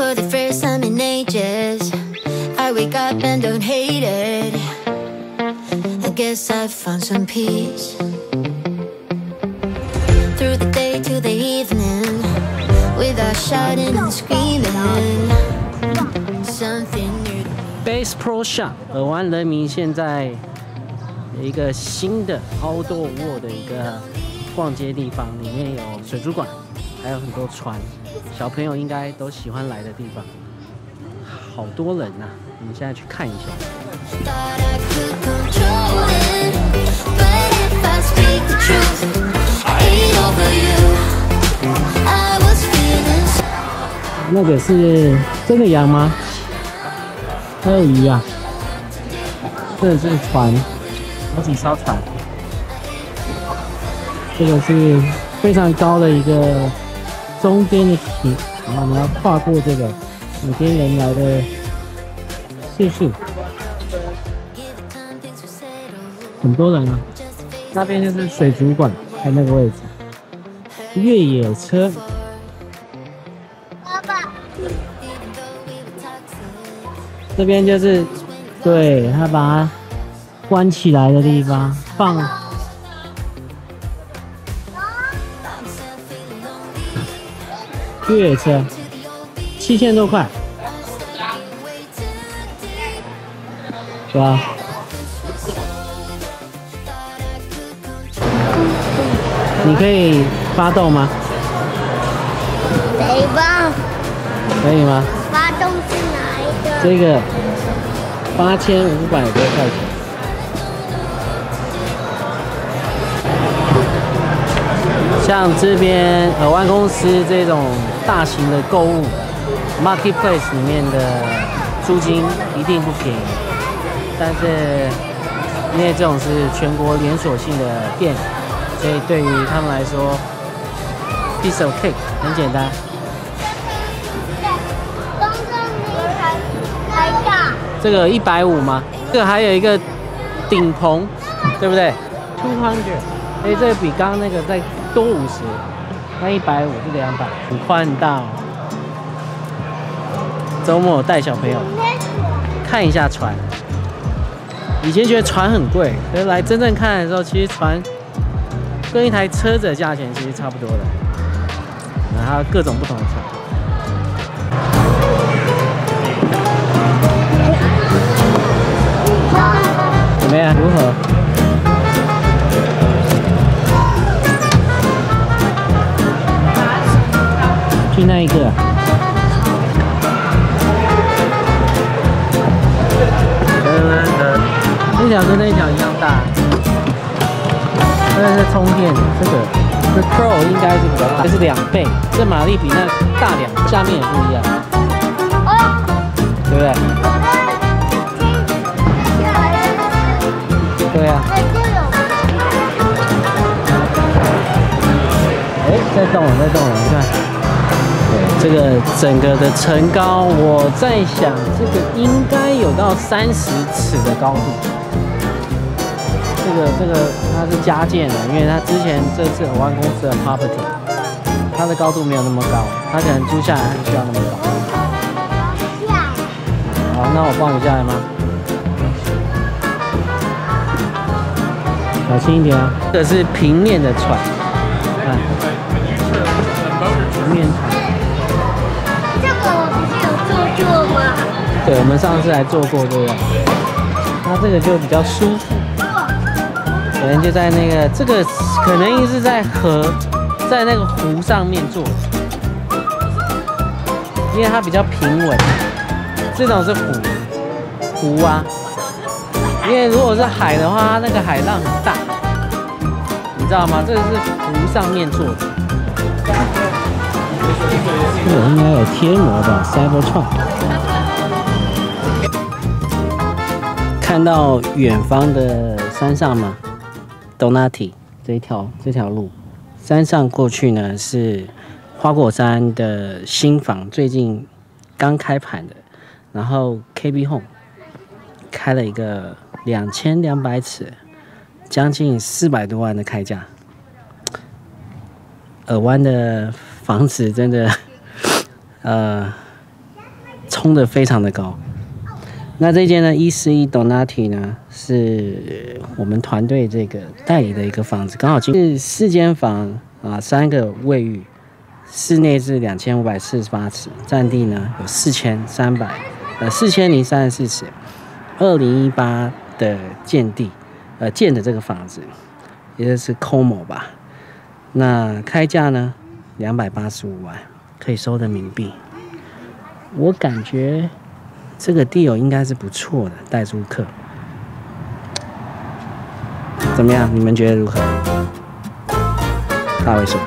For the first time in ages, I wake up and don't hate it. I guess I found some peace. Through the day to the evening, without shouting and screaming. Something new to me. Base Pro Shop，尔湾人民现在有一个新的 Outdoor World 的一个逛街地方，里面有水族馆， 还有很多船，小朋友应该都喜欢来的地方。好多人呐、啊，我们现在去看一下。那个是真的羊吗？还有鱼啊，这是船，好几艘船。这个是非常高的一个中间的平，然后你要跨过这个五边人来的次数，很多人啊，那边就是水族馆在那个位置，越野车。爸爸，这边就是，对他把它关起来的地方，放。越野车，七千多块，是吧？你可以发动吗？可以吧？可以吗？发动是哪一个？这个八千五百多块钱。像这边尔湾公司这种大型的购物 marketplace 里面的租金一定不便宜，但是因为这种是全国连锁性的店，所以对于他们来说，piece of cake 很简单。这个一百五吗？这个还有一个顶棚，对不对？Two hundred，哎，这个比刚刚那个再多五十，那一百五是两百，很宽很大哦。周末带小朋友看一下船，以前觉得船很贵，可是来真正看的时候，其实船跟一台车子的价钱其实差不多的。然后各种不同的船。怎么样？如何？去那一个。那条跟那一条一样大。这个是充电的，这个这 Pro 应该是比较大，这是两倍，这马力比那大两倍，下面也不一样，哦，对不对？对啊。哎，在动了，在动了，你看，对，这个整个的层高，我在想，这个应该有到三十尺的高度。这个这个它是加建的，因为它之前这是尔湾公司的 property，它的高度没有那么高，它可能租下来它需要那么高。好，那我放你下来吗？小心一点啊！这是平面的船，看，平面船。对，我们上次来做过，这个？它这个就比较舒服，可能就在那个这个可能是在河，在那个湖上面做的，因为它比较平稳。这种是湖，湖啊，因为如果是海的话，它那个海浪很大，你知道吗？这个是湖上面做的。这个应该有贴膜吧，Cybertruck。看到远方的山上吗？Donati 这一条这条路，山上过去呢是花果山的新房，最近刚开盘的，然后 KB Home 开了一个两千两百尺，将近四百多万的开价。尔湾的房子真的，呃，冲的非常的高。那这间呢，一四一 Donati 呢，是我们团队这个代理的一个房子，刚好是四间房啊，三个卫浴，室内是两千五百四十八尺，占地呢有四千三百呃四千零三十四尺，二零一八的建地呃建的这个房子，也就是 Como 吧。那开价呢两百八十五万，可以收的冥币。我感觉这个地友应该是不错的代租客，怎么样？你们觉得如何？大卫说。